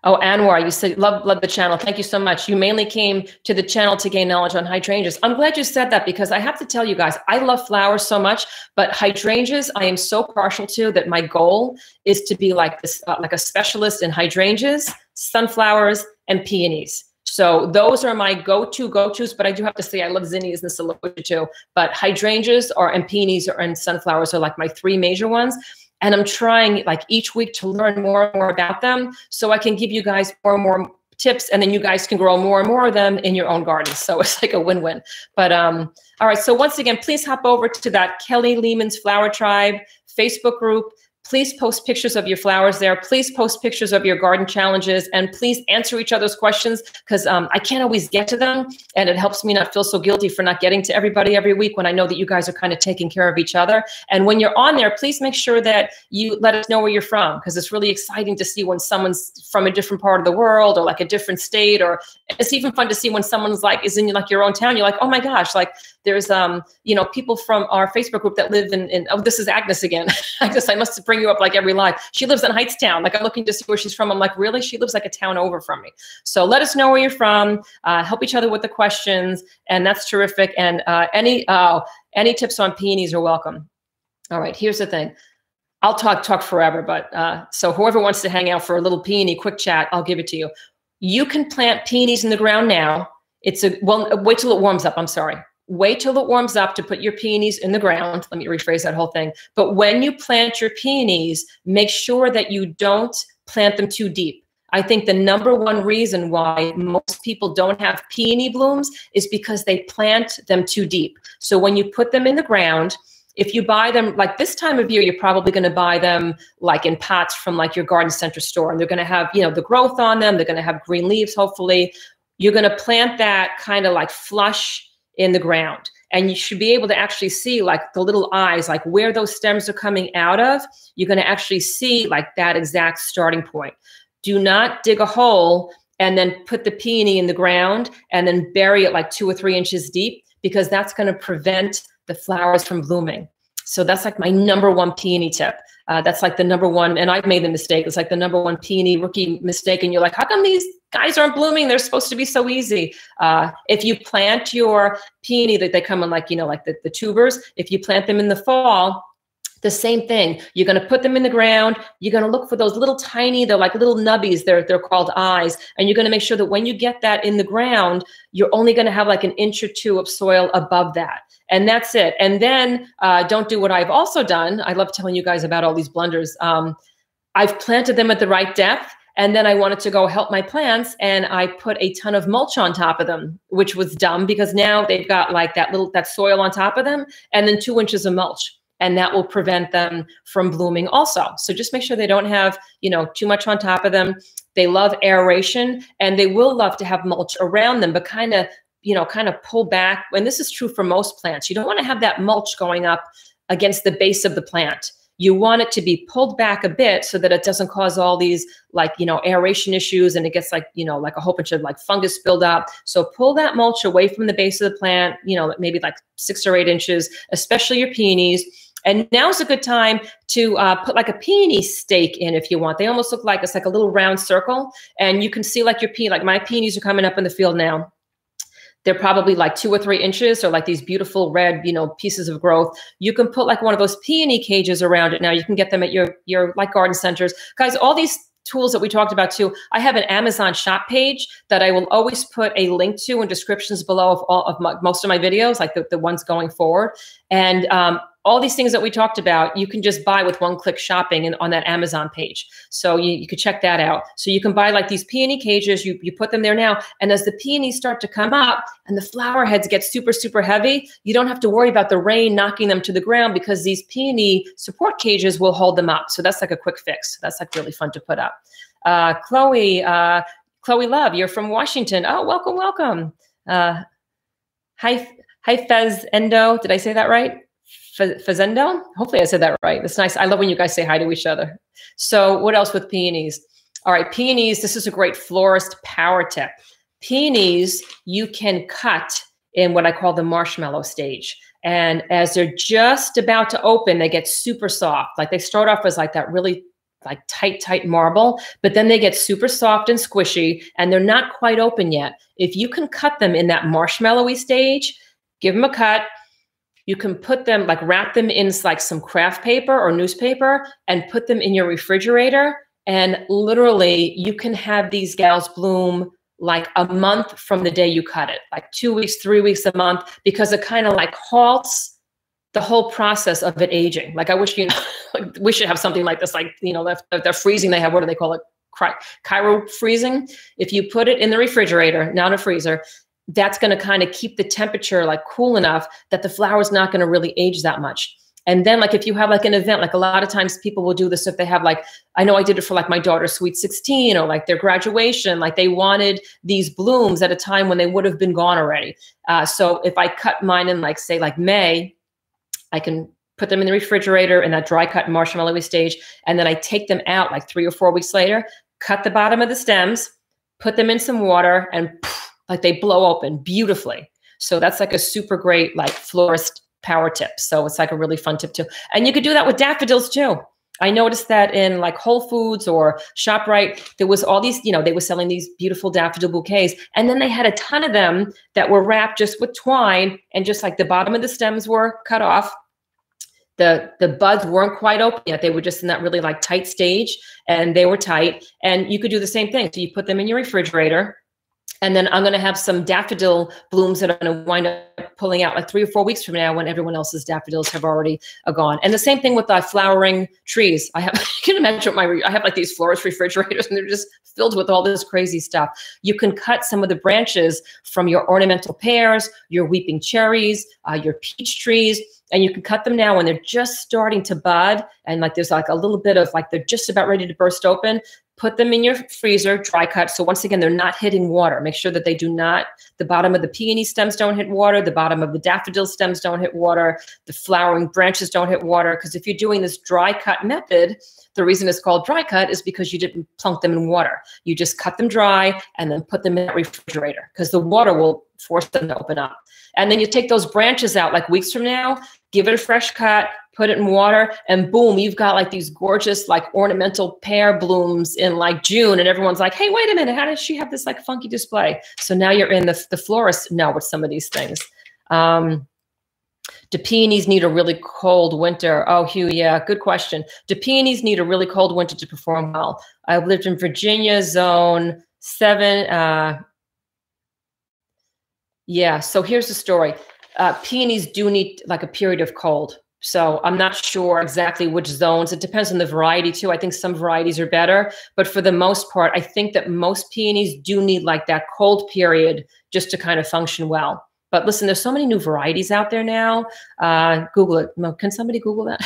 Oh, Anwar, you said love love the channel. Thank you so much. You mainly came to the channel to gain knowledge on hydrangeas. I'm glad you said that because I have to tell you guys, I love flowers so much, but hydrangeas I am so partial to that my goal is to be like this, uh, like a specialist in hydrangeas, sunflowers, and peonies. So those are my go-to go-tos, but I do have to say I love zinnias and celosia too. But hydrangeas or and peonies or and sunflowers are like my three major ones and I'm trying like each week to learn more and more about them so I can give you guys more and more tips and then you guys can grow more and more of them in your own gardens. So *laughs* it's like a win-win. But um, all right, so once again, please hop over to that Kelly Lehman's Flower Tribe Facebook group. Please post pictures of your flowers there. Please post pictures of your garden challenges and please answer each other's questions because um, I can't always get to them. And it helps me not feel so guilty for not getting to everybody every week when I know that you guys are kind of taking care of each other. And when you're on there, please make sure that you let us know where you're from because it's really exciting to see when someone's from a different part of the world or like a different state. Or it's even fun to see when someone's like is in like your own town. You're like, oh my gosh, like there's um, you know, people from our Facebook group that live in, in oh, this is Agnes again. *laughs* I guess I must bring you up like every live. She lives in Hightstown. Like I'm looking to see where she's from. I'm like, really? She lives like a town over from me. So let us know where you're from. Uh, help each other with the questions, and that's terrific. And uh, any uh, any tips on peonies are welcome. All right, here's the thing. I'll talk talk forever, but uh, so whoever wants to hang out for a little peony quick chat, I'll give it to you. You can plant peonies in the ground now. It's a well, wait till it warms up. I'm sorry wait till it warms up to put your peonies in the ground. Let me rephrase that whole thing. But when you plant your peonies, make sure that you don't plant them too deep. I think the number one reason why most people don't have peony blooms is because they plant them too deep. So when you put them in the ground, if you buy them like this time of year, you're probably going to buy them like in pots from like your garden center store, and they're going to have you know the growth on them. They're going to have green leaves, hopefully. You're going to plant that kind of like flush in the ground. And you should be able to actually see like the little eyes, like where those stems are coming out of. You're going to actually see like that exact starting point. Do not dig a hole and then put the peony in the ground and then bury it like two or three inches deep because that's going to prevent the flowers from blooming. So that's like my number one peony tip. Uh, that's like the number one, and I've made the mistake. It's like the number one peony rookie mistake, and you're like, how come these guys aren't blooming? They're supposed to be so easy. Uh, if you plant your peony, that they come in like you know like the, the tubers. If you plant them in the fall, the same thing. You're going to put them in the ground. You're going to look for those little tiny, they're like little nubbies. They're, they're called eyes. And you're going to make sure that when you get that in the ground, you're only going to have like an inch or two of soil above that. And that's it. And then uh, don't do what I've also done. I love telling you guys about all these blunders. Um, I've planted them at the right depth. And then I wanted to go help my plants and I put a ton of mulch on top of them, which was dumb because now they've got like that little, that soil on top of them and then two inches of mulch and that will prevent them from blooming also. So just make sure they don't have, you know, too much on top of them. They love aeration and they will love to have mulch around them, but kind of, you know, kind of pull back. And this is true for most plants. You don't want to have that mulch going up against the base of the plant. You want it to be pulled back a bit so that it doesn't cause all these like, you know, aeration issues and it gets like, you know, like a whole bunch of like fungus buildup. So pull that mulch away from the base of the plant, you know, maybe like six or eight inches, especially your peonies and now's a good time to uh, put like a peony stake in if you want. They almost look like it's like a little round circle. And you can see like your peony, like my peonies are coming up in the field now. They're probably like two or three inches or like these beautiful red, you know, pieces of growth. You can put like one of those peony cages around it now. You can get them at your, your like garden centers. Guys, all these tools that we talked about too. I have an Amazon shop page that I will always put a link to in descriptions below of all of my, most of my videos, like the, the ones going forward. And um, all these things that we talked about, you can just buy with one click shopping and on that Amazon page. So you, you could check that out. So you can buy like these peony cages, you, you put them there now. And as the peonies start to come up and the flower heads get super, super heavy, you don't have to worry about the rain knocking them to the ground because these peony support cages will hold them up. So that's like a quick fix. That's like really fun to put up. Uh, Chloe, uh, Chloe Love, you're from Washington. Oh, welcome, welcome. Uh, hi, hi Fez Endo. Did I say that right? Fazendo. Hopefully I said that right. It's nice. I love when you guys say hi to each other. So what else with peonies? All right, peonies. This is a great florist power tip. Peonies you can cut in what I call the marshmallow stage. And as they're just about to open, they get super soft. Like they start off as like that really like tight, tight marble, but then they get super soft and squishy and they're not quite open yet. If you can cut them in that marshmallowy stage, give them a cut, you can put them like wrap them in like some kraft paper or newspaper and put them in your refrigerator. And literally you can have these gals bloom like a month from the day you cut it like two weeks three weeks a month because it kind of like halts the whole process of it aging. Like i wish you know *laughs* like, we should have something like this like you know if they're freezing. They have what do they call it? Cryo freezing if you put it in the refrigerator not a freezer that's going to kind of keep the temperature like cool enough that the flower's not going to really age that much. And then like if you have like an event, like a lot of times people will do this if they have like, I know I did it for like my daughter's sweet 16 or like their graduation, like they wanted these blooms at a time when they would have been gone already. Uh, so if I cut mine in like say like May, I can put them in the refrigerator in that dry cut marshmallowy stage. And then I take them out like three or four weeks later, cut the bottom of the stems, put them in some water and poof, like they blow open beautifully. So that's like a super great like florist power tip. So it's like a really fun tip too. And you could do that with daffodils too. I noticed that in like Whole Foods or ShopRite, there was all these, you know, they were selling these beautiful daffodil bouquets. And then they had a ton of them that were wrapped just with twine and just like the bottom of the stems were cut off. The, the buds weren't quite open yet. They were just in that really like tight stage and they were tight. And you could do the same thing. So you put them in your refrigerator and then I'm going to have some daffodil blooms that I'm going to wind up pulling out like three or four weeks from now when everyone else's daffodils have already uh, gone. And the same thing with the flowering trees. I have, *laughs* you can imagine my, I have like these florist refrigerators *laughs* and they're just filled with all this crazy stuff. You can cut some of the branches from your ornamental pears, your weeping cherries, uh, your peach trees, and you can cut them now when they're just starting to bud and like there's like a little bit of like they're just about ready to burst open put them in your freezer, dry cut. So once again, they're not hitting water. Make sure that they do not, the bottom of the peony stems don't hit water, the bottom of the daffodil stems don't hit water, the flowering branches don't hit water. Because if you're doing this dry cut method, the reason it's called dry cut is because you didn't plunk them in water. You just cut them dry and then put them in the refrigerator because the water will force them to open up. And then you take those branches out like weeks from now, give it a fresh cut, put it in water, and boom, you've got like these gorgeous, like ornamental pear blooms in like June. And everyone's like, hey, wait a minute, how does she have this like funky display? So now you're in the, the florist now with some of these things. Um, do peonies need a really cold winter? Oh, Hugh, yeah, good question. Do peonies need a really cold winter to perform well? I've lived in Virginia, zone seven. Uh, yeah, so here's the story. Uh, peonies do need like a period of cold. So I'm not sure exactly which zones. It depends on the variety too. I think some varieties are better, but for the most part, I think that most peonies do need like that cold period just to kind of function well. But listen, there's so many new varieties out there now. Uh, Google it. Can somebody Google that?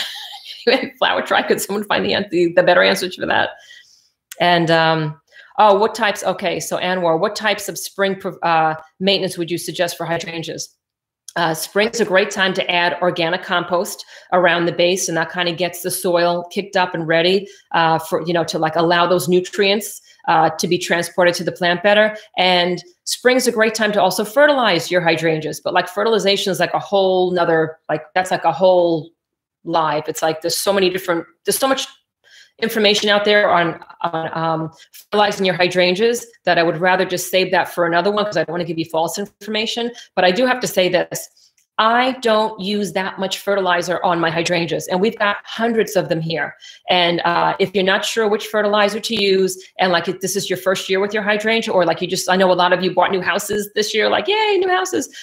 *laughs* Flower try. Could someone find the, the, the better answer for that? And um, oh, what types? Okay, so Anwar, what types of spring uh, maintenance would you suggest for hydrangeas? Uh, spring is a great time to add organic compost around the base, and that kind of gets the soil kicked up and ready uh, for you know to like allow those nutrients uh, to be transported to the plant better. And spring is a great time to also fertilize your hydrangeas. But like fertilization is like a whole nother, like that's like a whole live. It's like there's so many different, there's so much information out there on, on um, fertilizing your hydrangeas that I would rather just save that for another one because I don't want to give you false information. But I do have to say this I don't use that much fertilizer on my hydrangeas, and we've got hundreds of them here. And uh, if you're not sure which fertilizer to use, and like if this is your first year with your hydrangea, or like you just, I know a lot of you bought new houses this year, like yay, new houses.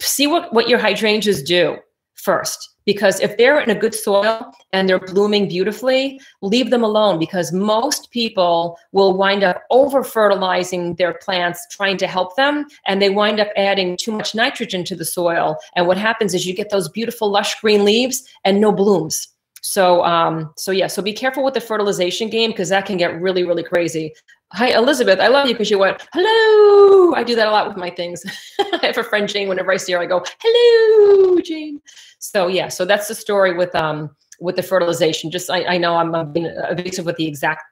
See what what your hydrangeas do first because if they're in a good soil and they're blooming beautifully, leave them alone because most people will wind up over fertilizing their plants trying to help them and they wind up adding too much nitrogen to the soil. And what happens is you get those beautiful lush green leaves and no blooms. So, um, so yeah, so be careful with the fertilization game because that can get really, really crazy. Hi, Elizabeth. I love you because you went, hello. I do that a lot with my things. *laughs* I have a friend, Jane. Whenever I see her, I go, hello, Jane. So yeah, so that's the story with um with the fertilization. Just I, I know I'm, being evasive with the exact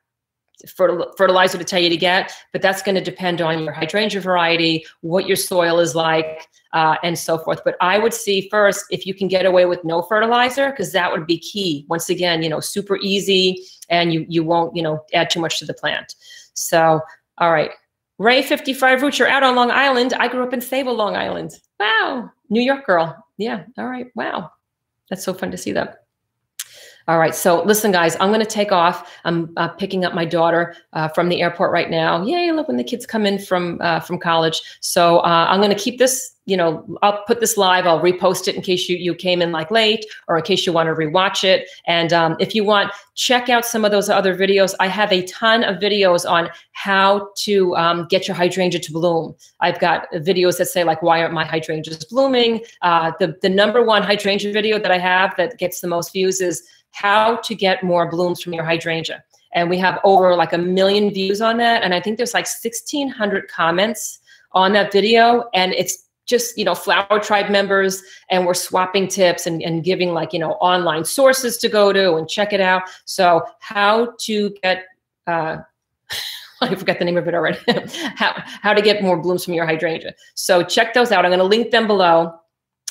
fertilizer to tell you to get, but that's going to depend on your hydrangea variety, what your soil is like, uh, and so forth. But I would see first if you can get away with no fertilizer, because that would be key. Once again, you know, super easy, and you you won't you know add too much to the plant. So all right, Ray 55 Roots, you're out on Long Island. I grew up in Sayville, Long Island. Wow, New York girl. Yeah, all right. Wow, that's so fun to see that. All right. So listen, guys, I'm going to take off. I'm uh, picking up my daughter uh, from the airport right now. Yay! Love when the kids come in from uh, from college. So uh, I'm going to keep this. You know, I'll put this live. I'll repost it in case you you came in like late, or in case you want to rewatch it. And um, if you want, check out some of those other videos. I have a ton of videos on how to um, get your hydrangea to bloom. I've got videos that say like, why aren't my hydrangeas blooming? Uh, the the number one hydrangea video that I have that gets the most views is how to get more blooms from your hydrangea. And we have over like a million views on that. And I think there's like 1,600 comments on that video. And it's just, you know, Flower Tribe members. And we're swapping tips and, and giving like, you know, online sources to go to and check it out. So how to get, uh, *laughs* I forgot the name of it already. *laughs* how, how to get more blooms from your hydrangea. So check those out. I'm going to link them below.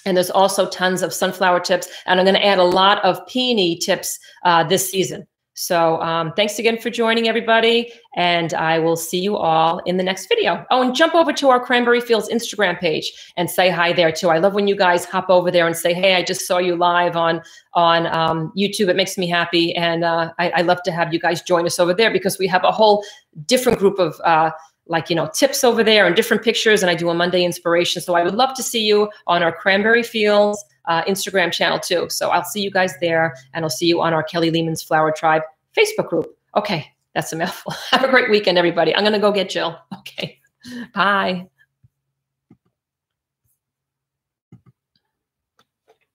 And there's also tons of sunflower tips. And I'm going to add a lot of peony tips uh, this season. So um, thanks again for joining everybody. And I will see you all in the next video. Oh, and jump over to our Cranbury Fields Instagram page and say hi there too. I love when you guys hop over there and say, hey, I just saw you live on, on um, YouTube. It makes me happy. And uh, I, I, love to have you guys join us over there because we have a whole different group of uh, like you know tips over there and different pictures and i do a monday inspiration. So i would love to see you on our cranbury fields uh, instagram channel too. So i'll see you guys there and i'll see you on our kelly lehman's flower tribe facebook group. Okay that's a mouthful. *laughs* Have a great weekend everybody. I'm going to go get jill. *laughs* Okay bye